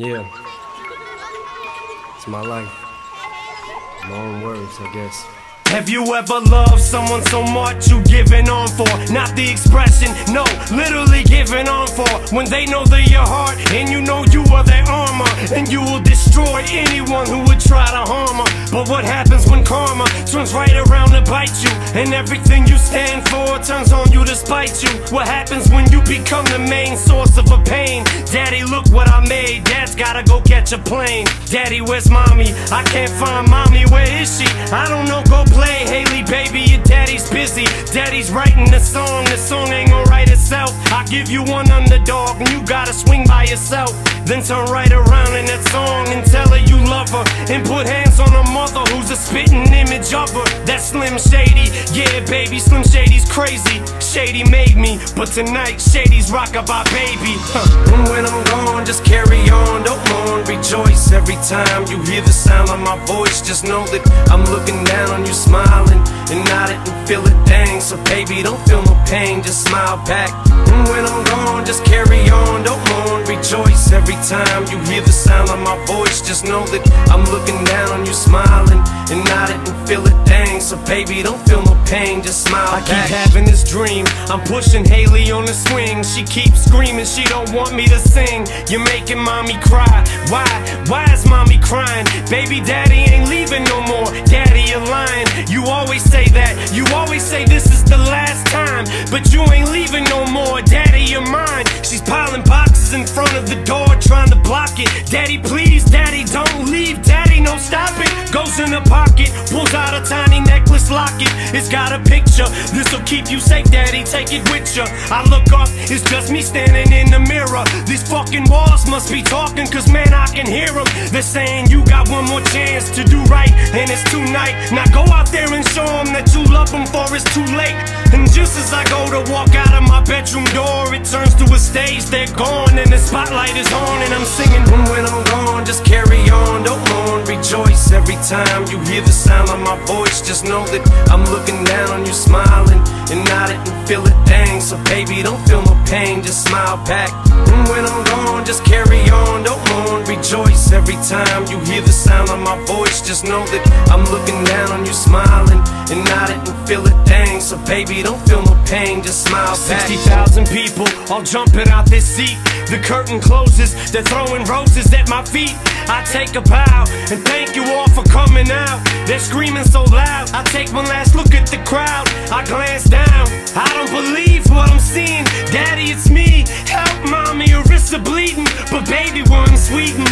Yeah. It's my life. My own words, I guess. Have you ever loved someone so much you giving on for? Not the expression, no, literally giving on for. When they know they're your heart and you know you are their armor. And you will destroy anyone who would try to harm her. But what happens when karma turns right around to bite you? And everything you stand for turns on you to spite you. What happens when you become the main source of a pain? Daddy, look what I made. Dad's gotta go catch a plane. Daddy, where's mommy? I can't find mommy. Where is she? I don't know. Go play, Hailie, baby. Your daddy's busy. Daddy's writing the song. The song ain't gonna write itself. I give you one underdog, and you gotta swing by yourself. Then turn right around in that song and tell her you love her. And put hands on her mother, who's a spitting image of her. That Slim Shady. Yeah, baby, Slim Shady's crazy. Shady made me, but tonight Shady's rockabye baby. Huh. And when I'm gone, just carry on, don't mourn, rejoice every time you hear the sound of my voice. Just know that I'm looking down on you, smiling and nodding and feel it dang. So baby, don't feel no pain, just smile back. And when I'm gone, just carry on, don't mourn, rejoice every time you hear the sound of my voice. Just know that I'm looking down on you, smiling and nodding and feel it dang. So baby, don't feel no pain, just smile I back. keep having this dream, I'm pushing Hailie on the swing. She keeps screaming, she don't want me to sing. You're making mommy cry. Why? Why is mommy crying? Baby, daddy ain't leaving no more. Daddy, you're lying. You always say that. You always say this is the last time. But you ain't leaving Daddy, please, daddy, don't leave. Daddy, no, stop it. Goes in the pocket, pulls out a tiny necklace locket. It's got a picture. This'll keep you safe, daddy. Take it with you. I look up, it's just me standing in the mirror. These fucking walls must be talking, cause man, I can hear them. They're saying you got one more chance to do right, and it's tonight. Now go out there and show them that you love them, for it's too late. And just as I go to walk out of my bedroom door, it turns to a stage. They're gone, and the spotlight is on, and I'm singing. And when I'm gone, just carry on, don't mourn, rejoice every time you hear the sound of my voice. Just know that I'm looking down on you, smiling and nodding and feel it dang. So baby, don't feel no pain, just smile back. And when I'm gone, just carry on, don't mourn, rejoice every time you hear the sound of my voice. Just know that I'm looking down on you, smiling and nodding and feel it dang. So baby, don't feel no pain, just smile 60,000 people all jumping out this seat. The curtain closes, they're throwing roses at my feet. I take a bow and thank you all for coming out. They're screaming so loud. I take one last look at the crowd. I glance down. I don't believe what I'm seeing. Daddy, it's me. Help, mommy, your wrists are bleeding. But baby, we're in Sweden.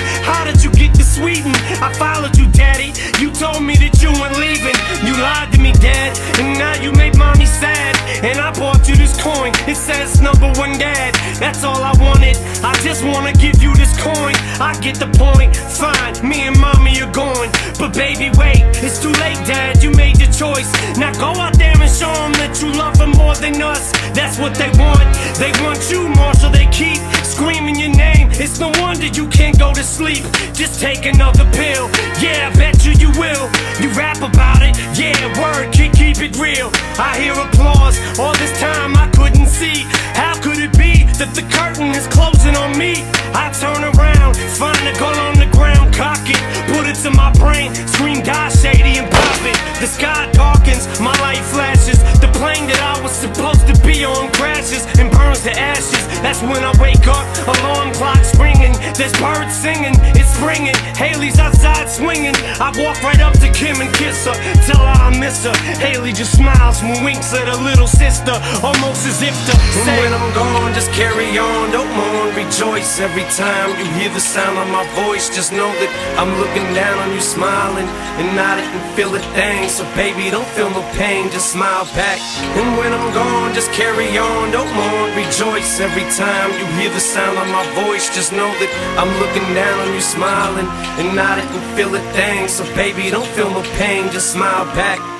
One dad. That's all I wanted. I just wanna give you this coin. I get the point. Fine, me and mommy are going. But baby, wait, it's too late, dad. You made your choice. Now go out there and show them that you love them more than us. That's what they want. They want you more, so they keep screaming your name. It's no wonder you can't go to sleep. Just take another pill. That the curtain is closing on me? I turn around, find a gun on the ground, cock it, put it to my brain, scream die shady and pop it. The sky darkens, my light flashes. The plane that I was supposed to be on crashes and burns to ashes. That's when I wake up, alarm clock ringing. There's birds singing, springing. Hailie's outside swinging. I walk right up to Kim and kiss her, tell her I miss her. Hailie just smiles and winks at her little sister, almost as if to say, When I'm gone, just carry on, don't mourn, rejoice every time you hear the sound of my voice. Just know that I'm looking down on you, smiling and nodding and feel it dang. So baby, don't feel no pain, just smile back. And when I'm gone, just carry on, don't mourn, rejoice every time you hear the sound of my voice. Just know that I'm looking down on you, smiling and nodding and feel it dang. So baby, don't feel no pain, just smile back.